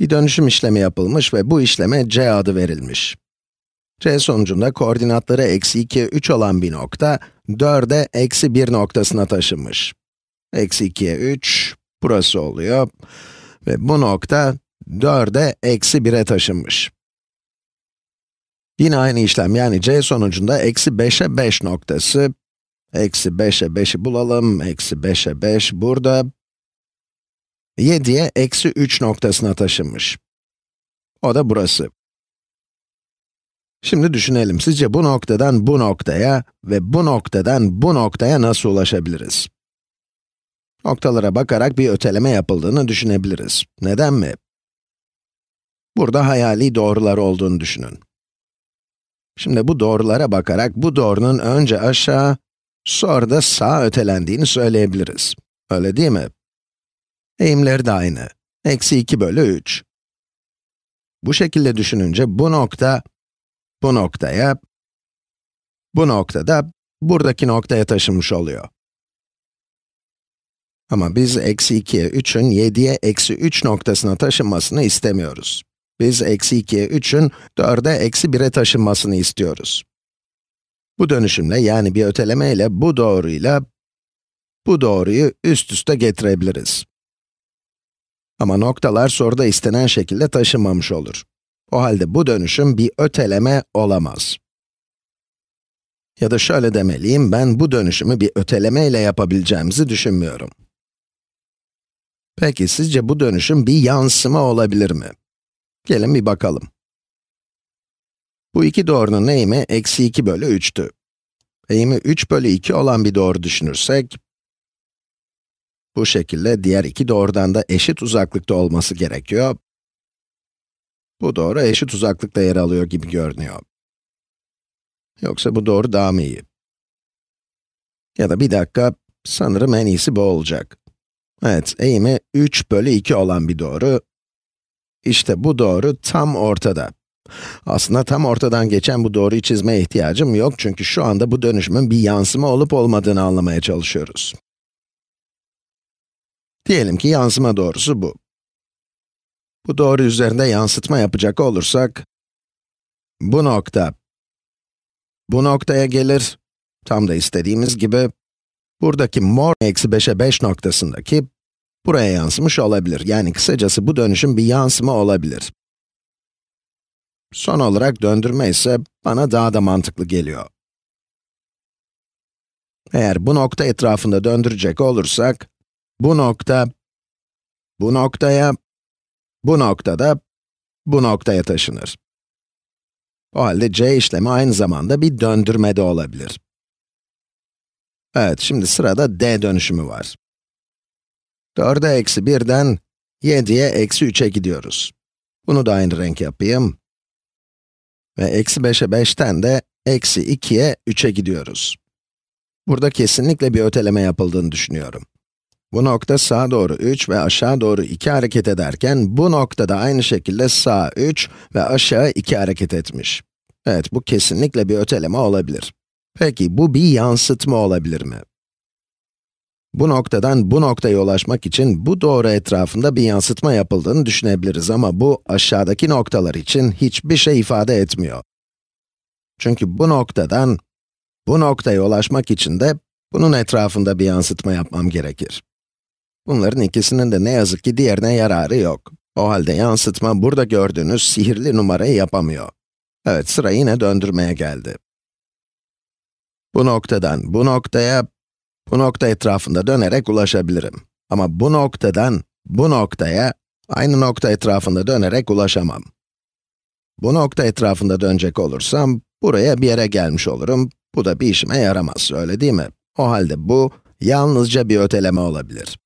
Bir dönüşüm işlemi yapılmış ve bu işleme c adı verilmiş. c sonucunda koordinatları eksi 2, 3 olan bir nokta, 4'e eksi 1 noktasına taşınmış. Eksi 2'ye 3, burası oluyor. Ve bu nokta 4'e eksi 1'e taşınmış. Yine aynı işlem yani c sonucunda eksi 5'e 5 noktası, eksi 5'e 5'i bulalım, eksi 5'e 5 burada, 7'ye eksi 3 noktasına taşınmış. O da burası. Şimdi düşünelim, sizce bu noktadan bu noktaya ve bu noktadan bu noktaya nasıl ulaşabiliriz? Noktalara bakarak bir öteleme yapıldığını düşünebiliriz. Neden mi? Burada hayali doğrular olduğunu düşünün. Şimdi bu doğrulara bakarak bu doğrunun önce aşağı, sonra da sağa ötelendiğini söyleyebiliriz. Öyle değil mi? Eğimleri de aynı. Eksi 2 bölü 3. Bu şekilde düşününce bu nokta, bu noktaya, bu noktada buradaki noktaya taşınmış oluyor. Ama biz eksi 2'ye 3'ün 7'ye eksi 3 noktasına taşınmasını istemiyoruz. Biz eksi 2'ye 3'ün 4'e eksi 1'e taşınmasını istiyoruz. Bu dönüşümle yani bir öteleme ile bu doğruyla bu doğruyu üst üste getirebiliriz. Ama noktalar soruda istenen şekilde taşınmamış olur. O halde bu dönüşüm bir öteleme olamaz. Ya da şöyle demeliyim, ben bu dönüşümü bir öteleme ile yapabileceğimizi düşünmüyorum. Peki, sizce bu dönüşüm bir yansıma olabilir mi? Gelin bir bakalım. Bu iki doğrunun eğimi eksi 2 bölü 3'tü. Eğimi 3 bölü 2 olan bir doğru düşünürsek, bu şekilde diğer iki doğrudan da eşit uzaklıkta olması gerekiyor. Bu doğru eşit uzaklıkta yer alıyor gibi görünüyor. Yoksa bu doğru daha mı iyi? Ya da bir dakika, sanırım en iyisi bu olacak. Evet, eğimi 3 bölü 2 olan bir doğru. İşte bu doğru tam ortada. Aslında tam ortadan geçen bu doğruyu çizmeye ihtiyacım yok çünkü şu anda bu dönüşümün bir yansıma olup olmadığını anlamaya çalışıyoruz. Diyelim ki yansıma doğrusu bu. Bu doğru üzerinde yansıtma yapacak olursak, bu nokta, bu noktaya gelir, tam da istediğimiz gibi, buradaki mor eksi 5'e 5 noktasındaki, buraya yansımış olabilir. Yani kısacası bu dönüşüm bir yansıma olabilir. Son olarak döndürme ise bana daha da mantıklı geliyor. Eğer bu nokta etrafında döndürecek olursak, bu nokta, bu noktaya, bu noktada, bu noktaya taşınır. O halde c işlemi aynı zamanda bir döndürme de olabilir. Evet, şimdi sırada d dönüşümü var. 4'e eksi 1'den 7'ye eksi 3'e gidiyoruz. Bunu da aynı renk yapayım. Ve eksi 5'e 5'ten de eksi 2'ye 3'e gidiyoruz. Burada kesinlikle bir öteleme yapıldığını düşünüyorum. Bu nokta sağa doğru 3 ve aşağı doğru 2 hareket ederken, bu noktada aynı şekilde sağa 3 ve aşağı 2 hareket etmiş. Evet, bu kesinlikle bir öteleme olabilir. Peki, bu bir yansıtma olabilir mi? Bu noktadan bu noktaya ulaşmak için bu doğru etrafında bir yansıtma yapıldığını düşünebiliriz ama bu aşağıdaki noktalar için hiçbir şey ifade etmiyor. Çünkü bu noktadan bu noktaya ulaşmak için de bunun etrafında bir yansıtma yapmam gerekir. Bunların ikisinin de ne yazık ki diğerine yararı yok. O halde yansıtma burada gördüğünüz sihirli numarayı yapamıyor. Evet, sıra yine döndürmeye geldi. Bu noktadan bu noktaya, bu nokta etrafında dönerek ulaşabilirim. Ama bu noktadan bu noktaya, aynı nokta etrafında dönerek ulaşamam. Bu nokta etrafında dönecek olursam, buraya bir yere gelmiş olurum. Bu da bir işime yaramaz, öyle değil mi? O halde bu, yalnızca bir öteleme olabilir.